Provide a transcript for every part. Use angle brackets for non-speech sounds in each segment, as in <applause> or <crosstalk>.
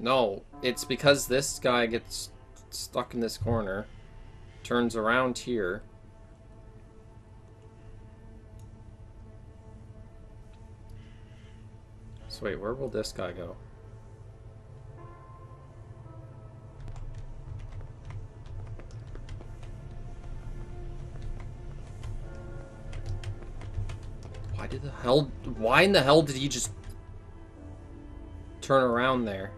No, it's because this guy gets stuck in this corner, turns around here. So wait, where will this guy go? Why did the hell? Why in the hell did he just turn around there?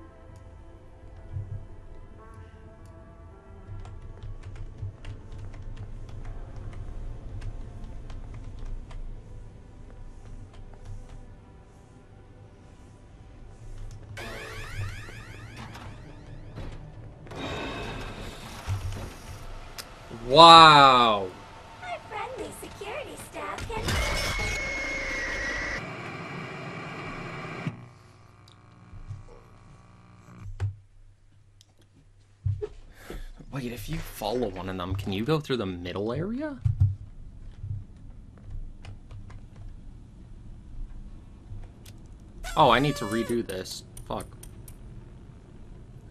Wow. My friendly security staff can. Wait, if you follow one of them, can you go through the middle area? Oh, I need to redo this. Fuck.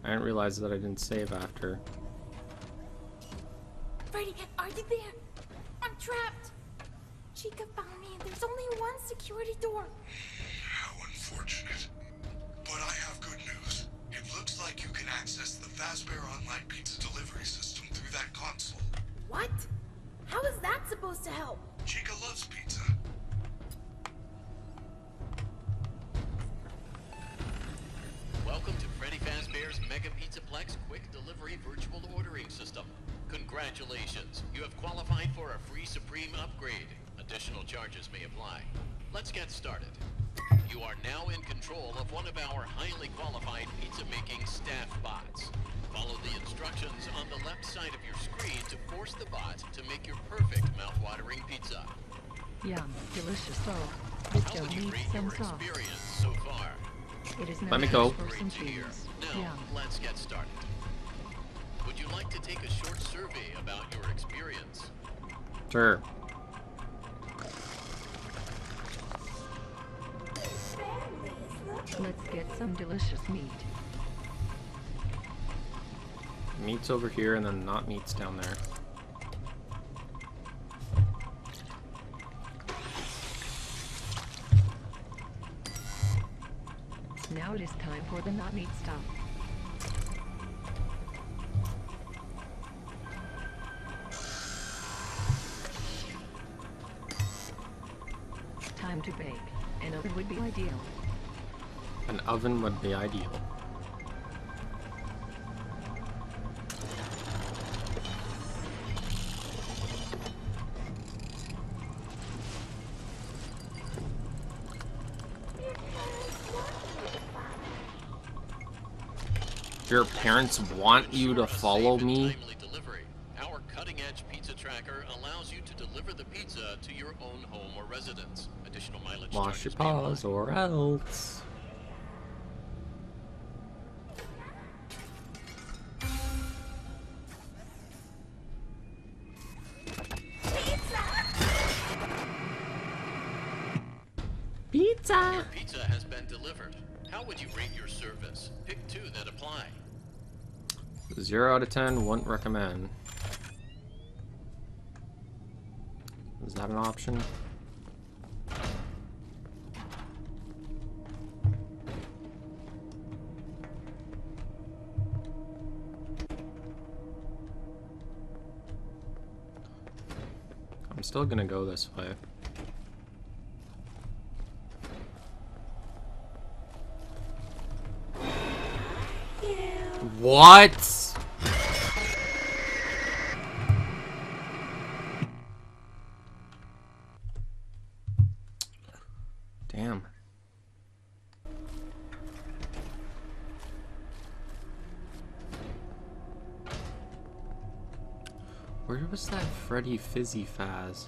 I didn't realize that I didn't save after. Freddy, are you there? I'm trapped. Chica found me, and there's only one security door. How unfortunate. But I have good news. It looks like you can access the Fazbear Online Pizza delivery system through that console. What? How is that supposed to help? Chica loves pizza. Welcome to Freddy Fazbear's Mega Pizzaplex Quick Delivery Virtual Ordering System. Congratulations, you have qualified for a free Supreme upgrade. Additional charges may apply. Let's get started. You are now in control of one of our highly qualified pizza-making staff bots. Follow the instructions on the left side of your screen to force the bot to make your perfect mouth-watering pizza. Yum, delicious oh. This How dough would you needs rate some your sauce. experience so far? It is Let me now go. time for Great some to Now, Yum. let's get started. Would you like to take a short survey about your experience? Sure. Friendly is looking. Let's get some delicious meat. Meat's over here and then not meat's down there. Now it is time for the not meat stuff. Oven would be ideal. Your parents want you to follow me? Our cutting-edge pizza tracker allows you to deliver the pizza to your own home or residence. Additional mileage Wash your charges may apply. paws or else. Zero out of ten, wouldn't recommend. Is that an option? I'm still gonna go this way. What? Damn. Where was Freddy Fizzy Faz?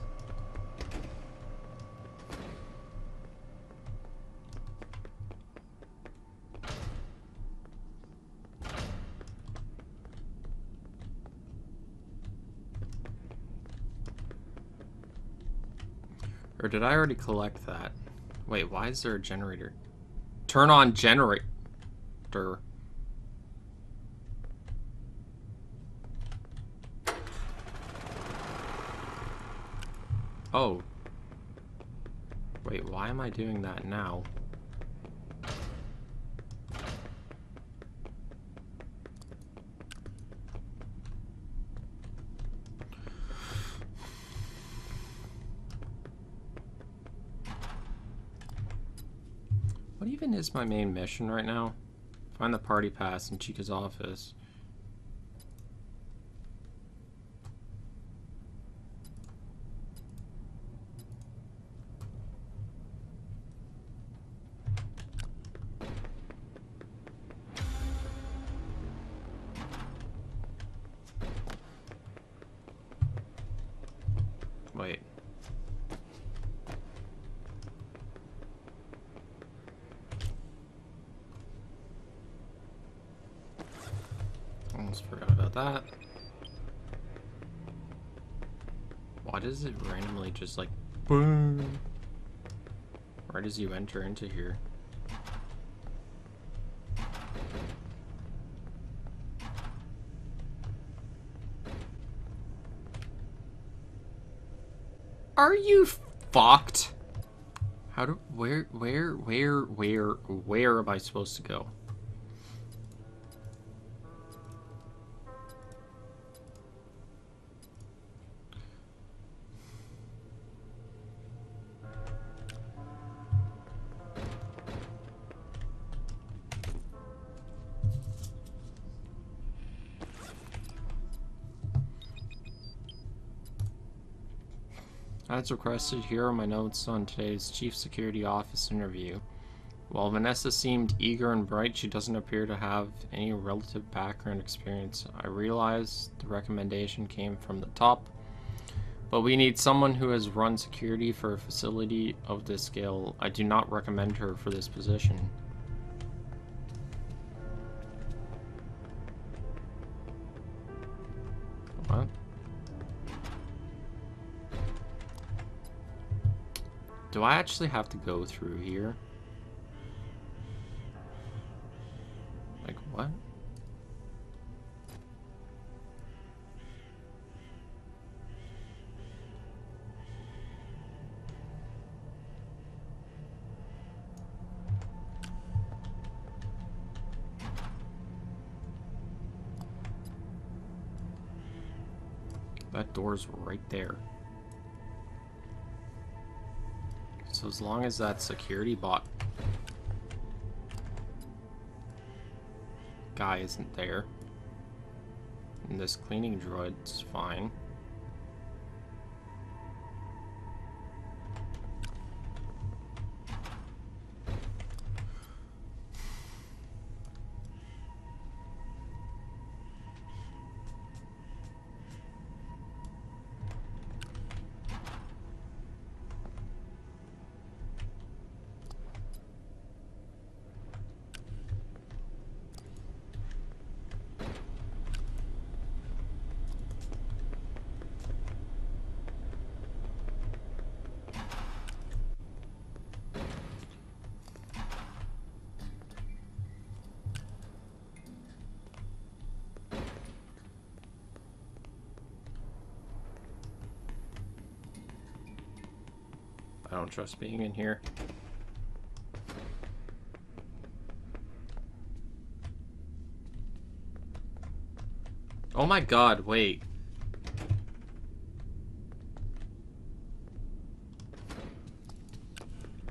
Or did I already collect that? Wait, why is there a generator? Turn on generator. Oh. Wait, why am I doing that now? What even is my main mission right now? Find the party pass in Chica's office. It randomly just like boom? Right as you enter into here. Are you fucked? How do where where where where where am I supposed to go? Requested, here are my notes on today's Chief Security Office interview. While Vanessa seemed eager and bright, she doesn't appear to have any relative background experience. I realize the recommendation came from the top, but we need someone who has run security for a facility of this scale. I do not recommend her for this position. Do I actually have to go through here? Like, what? That door's right there. So as long as that security bot guy isn't there, and this cleaning droid's fine. Don't trust being in here. Oh my god, wait.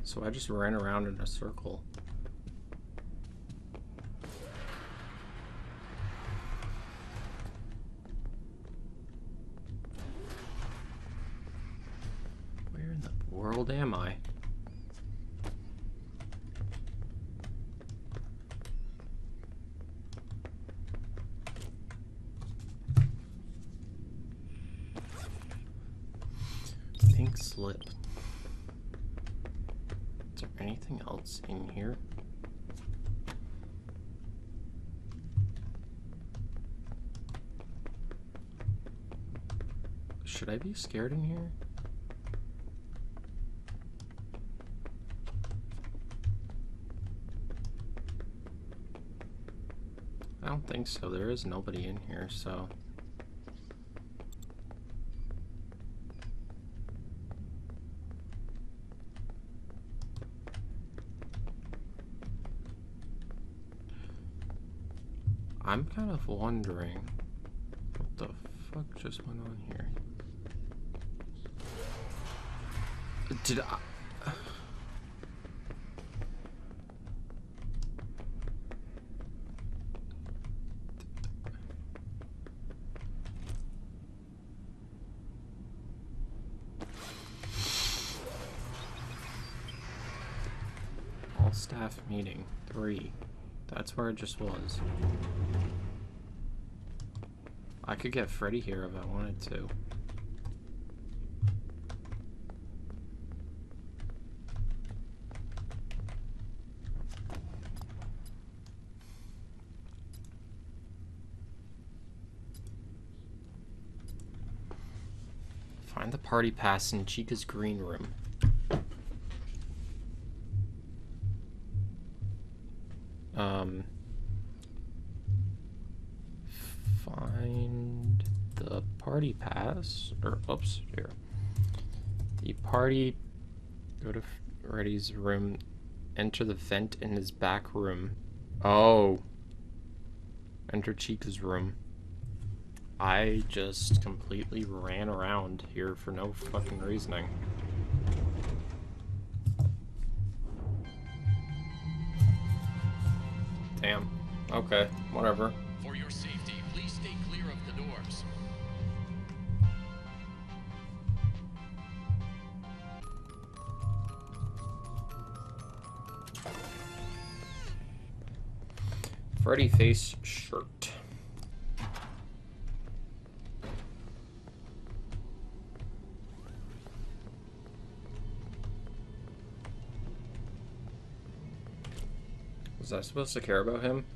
So I just ran around in a circle. Where in the world am I? Pink slip. Is there anything else in here? Should I be scared in here? I don't think so. There is nobody in here, so. I'm kind of wondering what the fuck just went on here. Did I? All staff meeting three. That's where it just was. I could get Freddy here if I wanted to. Find the party pass in Chica's green room. Or oops, here. The party, go to Freddy's room, enter the vent in his back room. Oh. Enter Chica's room. I just completely ran around here for no fucking reasoning. Damn. Okay, whatever. Freddy face shirt. Was I supposed to care about him?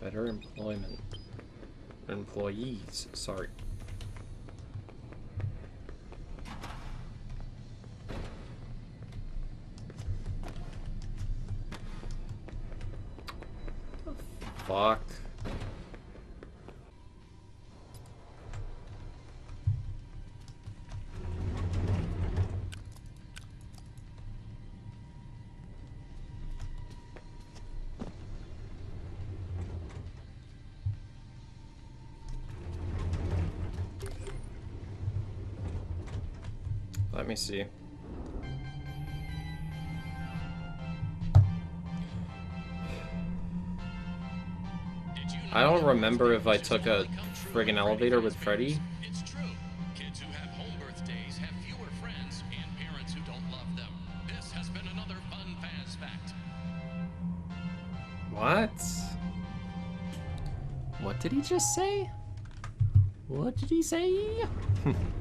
Better employment. Employees, sorry. Me see. I don't remember if I took a only come true friggin' elevator with Freddy. It's true. Kids who have home birthdays have fewer friends and parents who don't love them. This has been another fun Faz fact. What? What did he just say? What did he say? <laughs>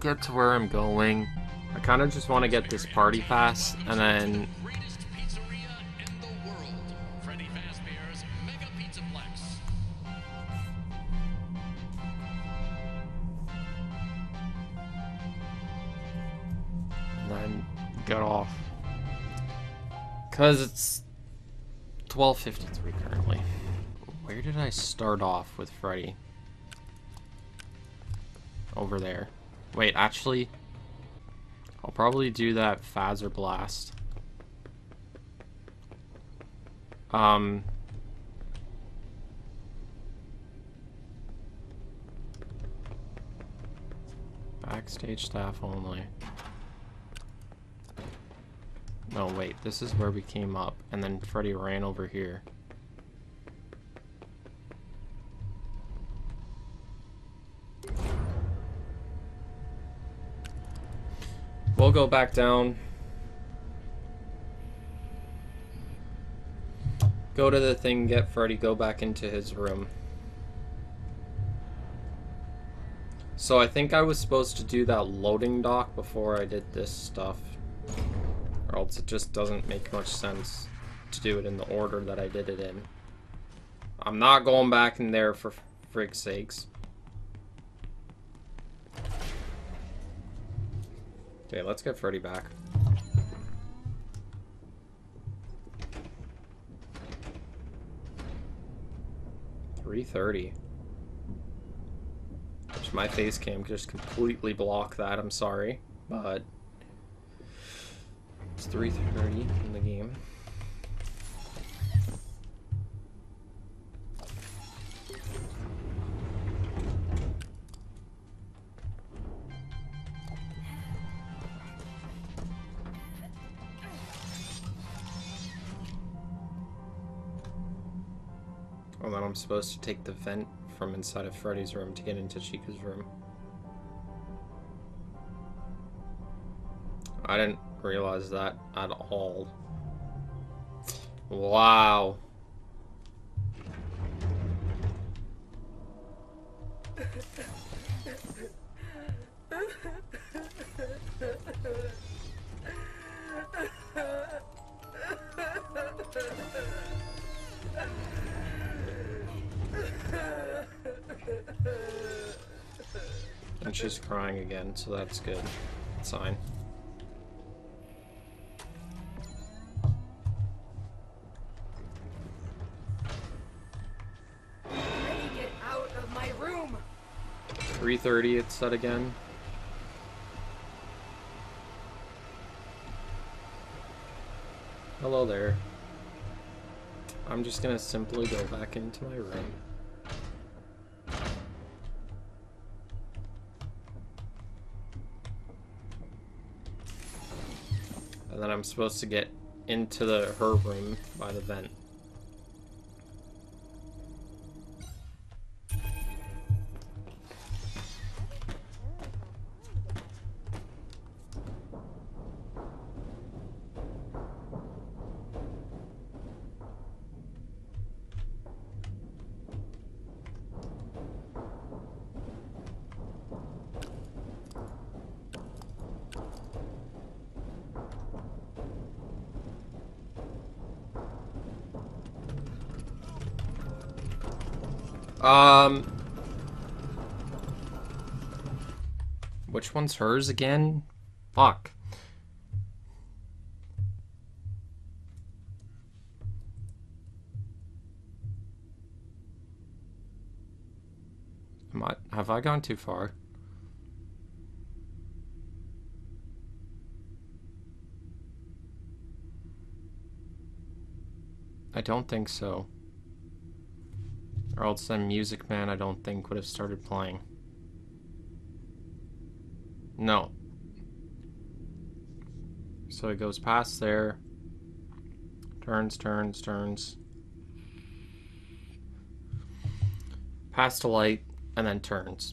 get to where I'm going? I kind of just want to get this party pass and then then get off. Cause it's 12:53 currently. Where did I start off with Freddy? Over there. Wait, actually, I'll probably do that Fazer Blast. Um. Backstage staff only. No, wait, this is where we came up, and then Freddy ran over here. We'll go back down. Go to the thing, get Freddy, go back into his room. So I think I was supposed to do that loading dock before I did this stuff. Or else it just doesn't make much sense to do it in the order that I did it in. I'm not going back in there for frig's sakes. Okay, let's get Freddy back. Three thirty. Which my face cam just completely blocked that. I'm sorry, but it's three thirty. Supposed to take the vent from inside of Freddy's room to get into Chica's room. I didn't realize that at all. Wow. <laughs> And she's crying again, so that's good. Sign. Get out of my room! 3.30 it's set again. Hello there. I'm just gonna simply go back into my room. And then I'm supposed to get into the her room by the vent. One's hers again? Fuck. Am I, have I gone too far? I don't think so. Or else then Music Man I don't think would have started playing. No. So it goes past there. Turns, turns, turns. Past a light, and then turns.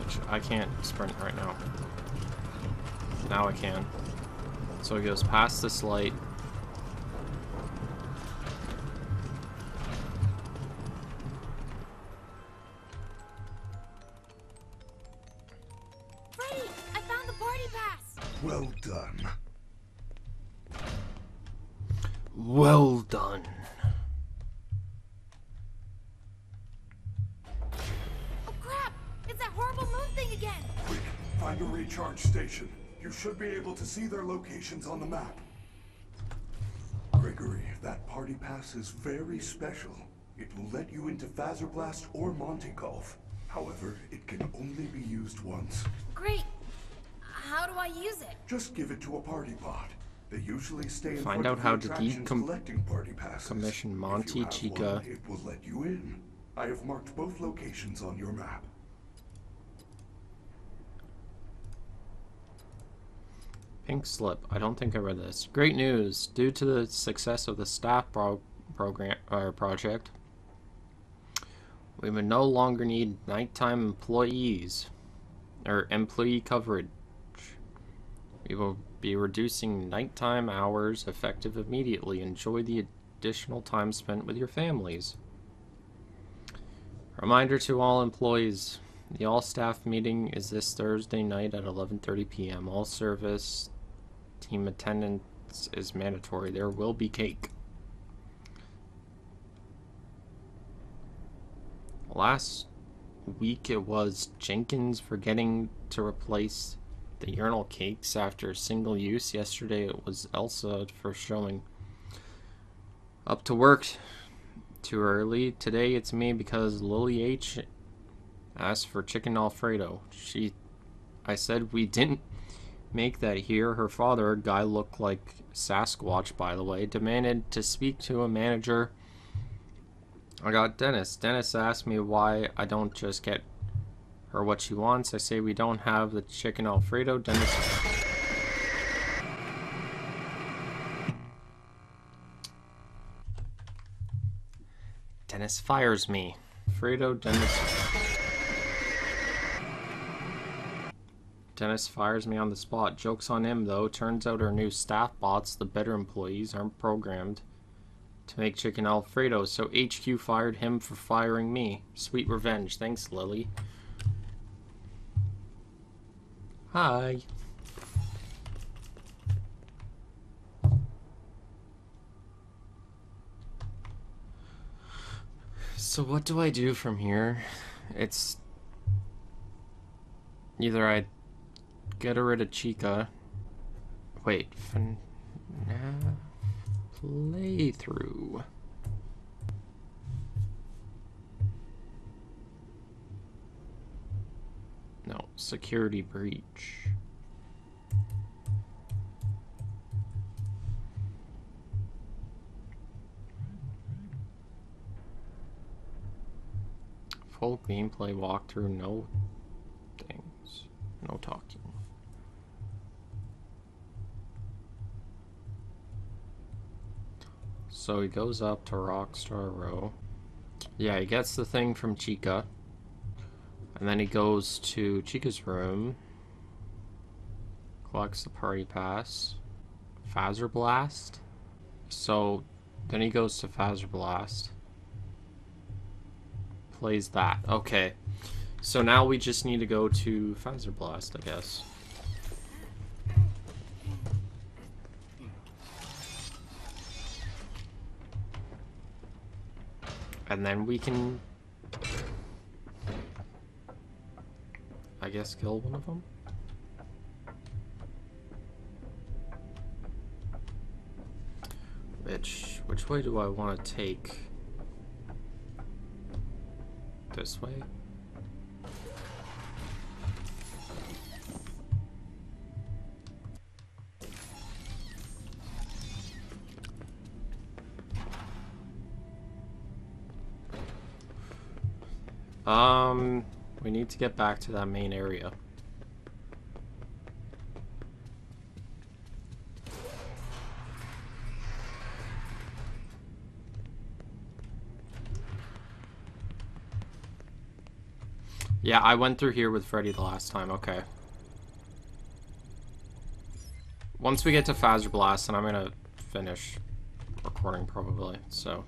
Which I can't sprint right now. Now I can. So it goes past this light, should be able to see their locations on the map. Gregory, that party pass is very special. It will let you into Fazerblast or Monty Golf. However, it can only be used once. Great. How do I use it? Just give it to a party pod. They usually stay in Find out how to attractions decom- collecting party passes. commission If you Monty have Chica. one, it will let you in. I have marked both locations on your map. Pink slip. I don't think I read this. Great news! Due to the success of the staff pro- program or project, we will no longer need nighttime employees or employee coverage. We will be reducing nighttime hours effective immediately. Enjoy the additional time spent with your families. Reminder to all employees: the all-staff meeting is this Thursday night at 11:30 p.m. All service team attendance is mandatory. There will be cake. Last week it was Jenkins forgetting to replace the urinal cakes after single use. Yesterday it was Elsa for showing Up to work too early. Today it's me because Lily H asked for chicken alfredo. She I said we didn't make that here. Her father, a guy looked like Sasquatch by the way, demanded to speak to a manager. I got Dennis. Dennis asked me why I don't just get her what she wants. I say we don't have the chicken alfredo. Dennis Dennis fires me. Fredo, Dennis. Dennis fires me on the spot. Joke's on him, though. Turns out our new staff bots, the better employees, aren't programmed to make chicken Alfredo, so HQ fired him for firing me. Sweet revenge. Thanks, Lily. Hi. So what do I do from here? It's either I get her rid of Chica. Wait, playthrough. No, security breach. Full gameplay walkthrough, no things, no talking. So he goes up to Rockstar Row. Yeah, he gets the thing from Chica. And then he goes to Chica's room. Collects the party pass. Fazer Blast. So then he goes to Fazer Blast. Plays that. Okay. So now we just need to go to Fazer Blast, I guess. And then we can... I guess kill one of them? Which, which way do I want to take? This way? Um, we need to get back to that main area. Yeah, I went through here with Freddy the last time, okay. Once we get to Fazer Blast, then I'm gonna finish recording probably, so.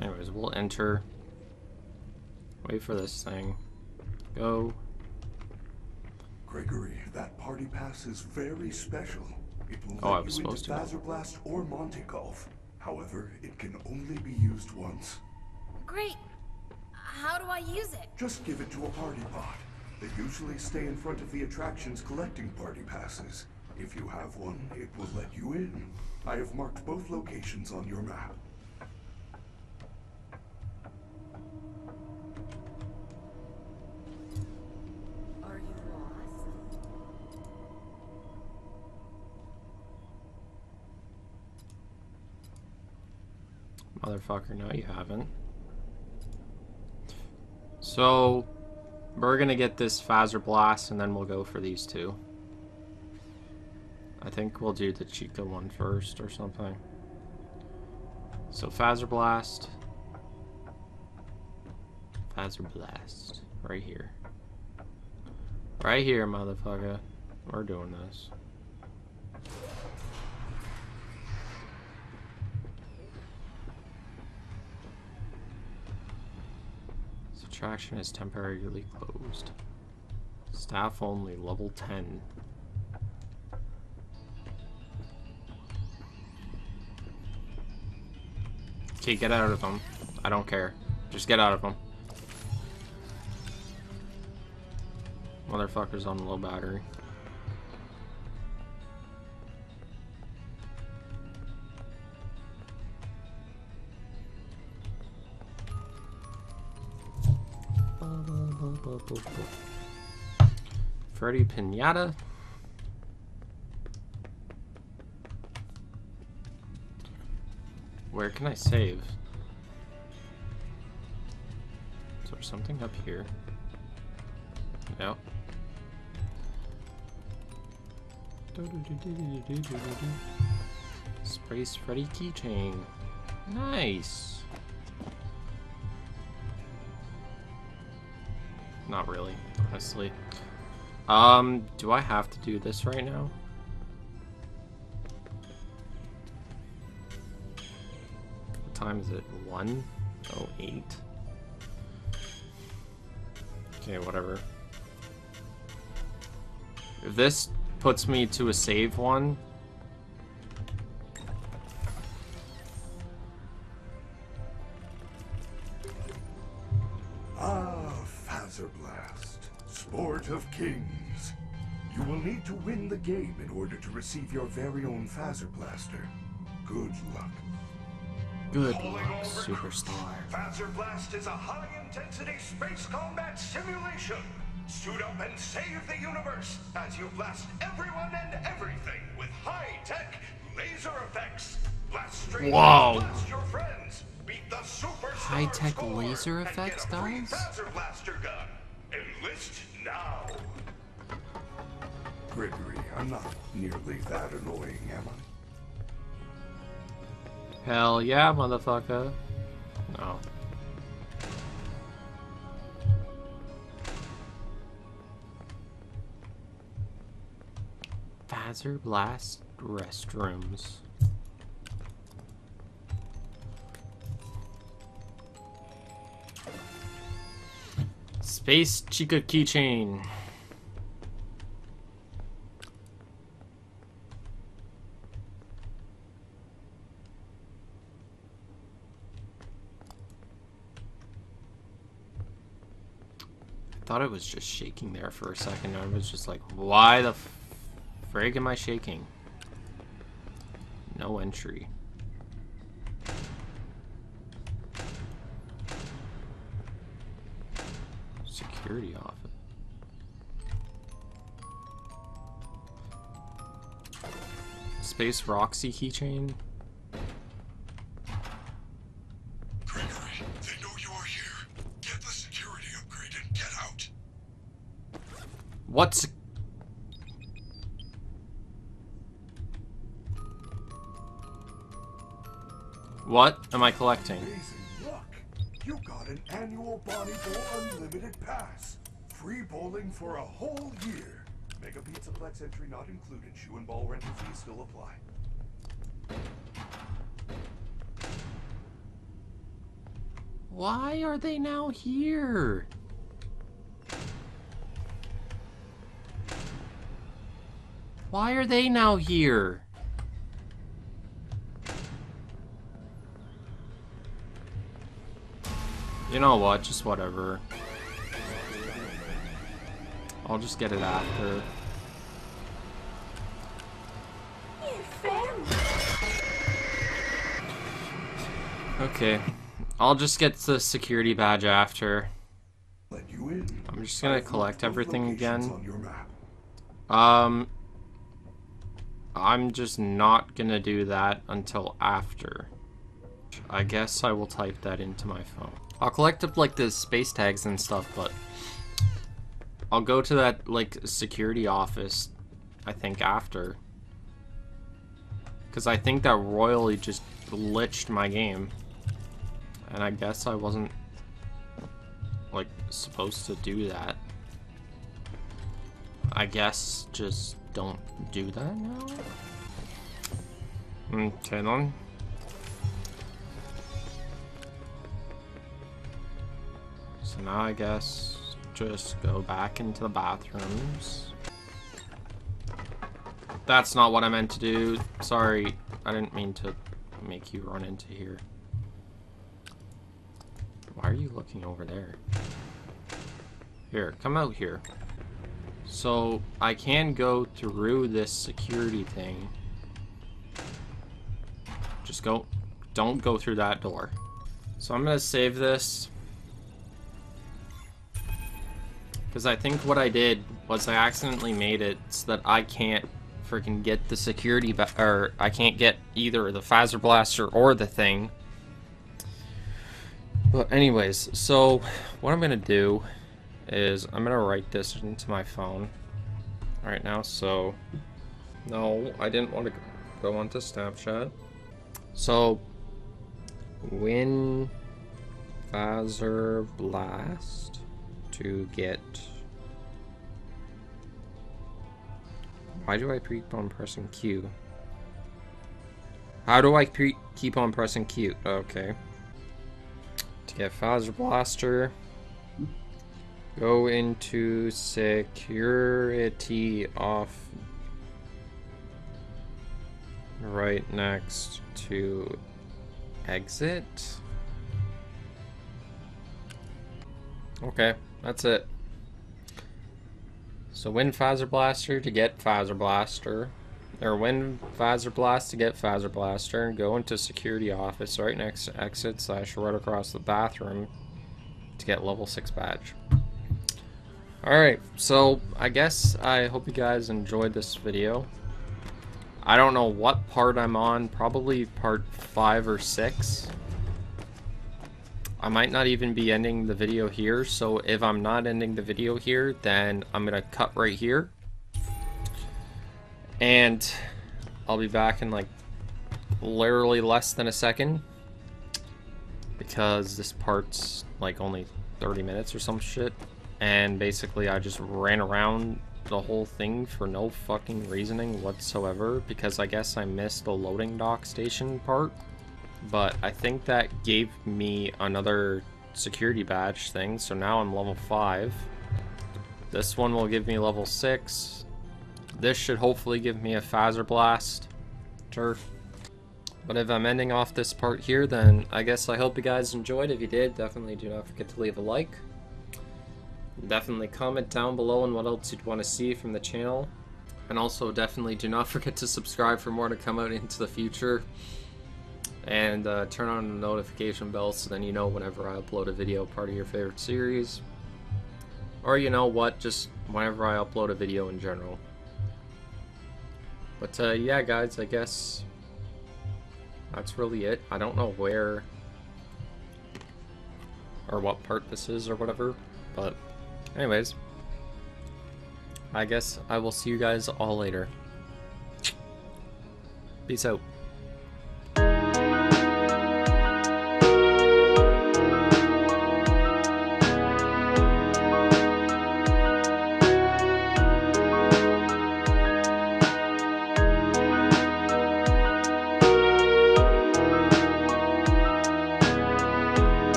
Anyways, we'll enter. Wait for this thing. Go. Gregory, that party pass is very special. It will Oh, I let was you into supposed to. Fazer Blast or Monty Golf. However, it can only be used once. Great. How do I use it? Just give it to a party bot. They usually stay in front of the attractions collecting party passes. If you have one, it will let you in. I have marked both locations on your map. Are you lost? Motherfucker, no you haven't. So, we're gonna get this Fazer Blast and then we'll go for these two. I think we'll do the Chica one first or something. So Fazer Blast. Fazer Blast. Right here. Right here, motherfucker. We're doing this. This attraction is temporarily closed. Staff only, level 10. Okay, get out of them. I don't care. Just get out of them. Motherfucker's on low battery. Freddy Pinata. Where can I save? Is there something up here? No. Space Freddy keychain. Nice. Honestly. Um, do I have to do this right now? What time is it? 108? Okay, whatever. If this puts me to a save one, Ah, Fazerblast, sport of kings. You will need to win the game in order to receive your very own Fazer Blaster. Good luck. good luck, superstar. Fazer Blast is a high-intensity space combat simulation. Suit up and save the universe as you blast everyone and everything with high-tech laser effects. Blast straight Whoa. blast your friends. Beat the super High-tech laser effects, guys? Fazer Blaster gun. Enlist now. Gregory, I'm not nearly that annoying, am I? Hell yeah, motherfucker. No. Fazer Blast restrooms. Space Chica keychain. I thought it was just shaking there for a second. I was just like, why the frig am I shaking? No entry. Security office. Space Roxy keychain. Gregory, they know you're here. Get the security upgrade and get out. What's What am I collecting? Bonnie Bowl Unlimited Pass. Free bowling for a whole year. Mega Pizzaplex entry not included. Shoe and ball rental fees still apply. Why are they now here? Why are they now here? You know what? Just whatever. I'll just get it after. Okay. I'll just get the security badge after. Let you in. I'm just gonna collect everything again. On your map. Um, I'm just not gonna do that until after. I guess I will type that into my phone. I'll collect up like the space tags and stuff, but I'll go to that like security office. I think after, because I think that royally just glitched my game, and I guess I wasn't like supposed to do that. I guess just don't do that now. Hmm, okay then. Now I guess just go back into the bathrooms. That's not what I meant to do. Sorry, I didn't mean to make you run into here. Why are you looking over there? Here, come out here. So, I can go through this security thing. Just go, don't go through that door. So I'm gonna save this. Because I think what I did was I accidentally made it so that I can't freaking get the security, or I can't get either the Fazer Blaster or the thing. But anyways, so what I'm going to do is I'm going to write this into my phone right now. So, no, I didn't want to go onto Snapchat. So, when Fazer Blast to get... Why do I keep on pressing Q? How do I keep on pressing Q? Okay. To get Fazer Blaster, go into security off right next to exit. Okay, that's it. So win Fazer Blaster to get Fazer Blaster. Or win Fazer Blast to get Fazer Blaster. And go into security office right next to exit slash right across the bathroom to get level 6 badge. Alright, so I guess I hope you guys enjoyed this video. I don't know what part I'm on, probably part 5 or 6. I might not even be ending the video here, so if I'm not ending the video here, then I'm going to cut right here. And I'll be back in like literally less than a second. Because this part's like only 30 minutes or some shit. And basically I just ran around the whole thing for no fucking reasoning whatsoever. Because I guess I missed the loading dock station part but I think that gave me another security badge thing, so now I'm level 5. This one will give me level 6. This should hopefully give me a Fazer Blast. Turf. But if I'm ending off this part here, then I guess I hope you guys enjoyed. If you did, definitely do not forget to leave a like. Definitely comment down below on what else you'd want to see from the channel. And also definitely do not <laughs> forget to subscribe for more to come out into the future and uh, turn on the notification bell so then you know whenever I upload a video part of your favorite series. Or you know what, just whenever I upload a video in general. But uh, yeah guys, I guess that's really it. I don't know where or what part this is or whatever, but anyways, I guess I will see you guys all later. Peace out.